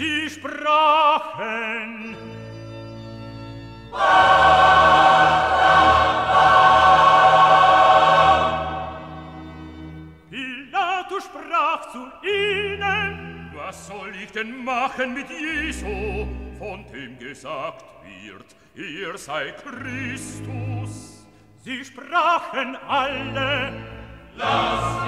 sie sprachen. Pilatus sprach zu ihnen, was soll ich denn machen mit Jesu, von dem gesagt wird, er sei Christus. Sie sprachen alle, Lass